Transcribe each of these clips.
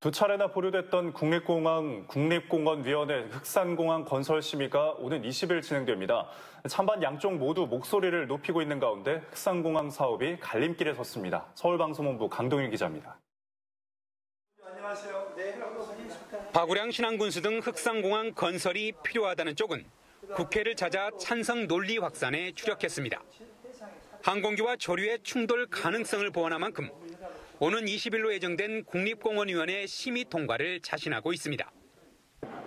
두 차례나 보류됐던 국립공항, 국립공원위원회 흑산공항 건설 심의가 오는 20일 진행됩니다. 찬반 양쪽 모두 목소리를 높이고 있는 가운데 흑산공항 사업이 갈림길에 섰습니다. 서울방송본부 강동일 기자입니다. 바구량 신항군수 등 흑산공항 건설이 필요하다는 쪽은 국회를 찾아 찬성 논리 확산에 주력했습니다. 항공기와 조류의 충돌 가능성을 보완한 만큼 오는 20일로 예정된 국립공원위원회 심의 통과를 자신하고 있습니다.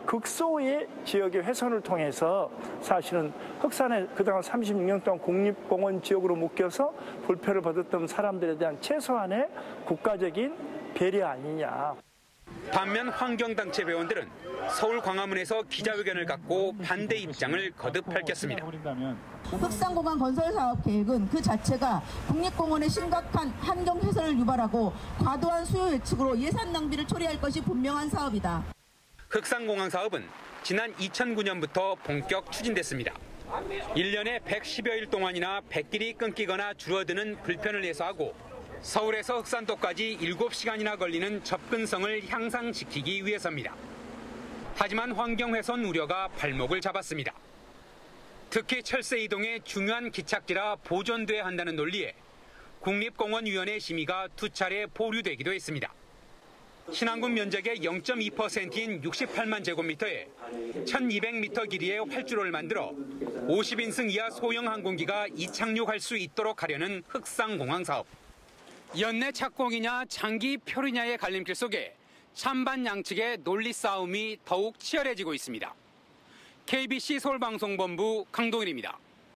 극소의 지역의 훼손을 통해서 사실은 흑산에 그동안 36년 동안 국립공원 지역으로 묶여서 불편을 받았던 사람들에 대한 최소한의 국가적인 배려 아니냐. 반면 환경단체 회원들은 서울 광화문에서 기자회견을 갖고 반대 입장을 거듭 밝혔습니다. 흑산공항 건설 사업 계획은 그 자체가 국립공원의 심각한 환경 훼손을 유발하고 과도한 수요 예측으로 예산 낭비를 초래할 것이 분명한 사업이다. 흑산공항 사업은 지난 2009년부터 본격 추진됐습니다. 1년에 110여일 동안이나 백길이 끊기거나 줄어드는 불편을 해소하고 서울에서 흑산도까지 7시간이나 걸리는 접근성을 향상시키기 위해서입니다. 하지만 환경훼손 우려가 발목을 잡았습니다. 특히 철새 이동의 중요한 기착지라 보존돼야 한다는 논리에 국립공원위원회 심의가 두 차례 보류되기도 했습니다. 신안군 면적의 0.2%인 68만 제곱미터에 1200m 길이의 활주로를 만들어 50인승 이하 소형 항공기가 이착륙할 수 있도록 하려는 흑상공항 사업. 연내 착공이냐 장기 표류냐의 갈림길 속에 찬반 양측의 논리 싸움이 더욱 치열해지고 있습니다. KBC 서울방송본부 강동일입니다.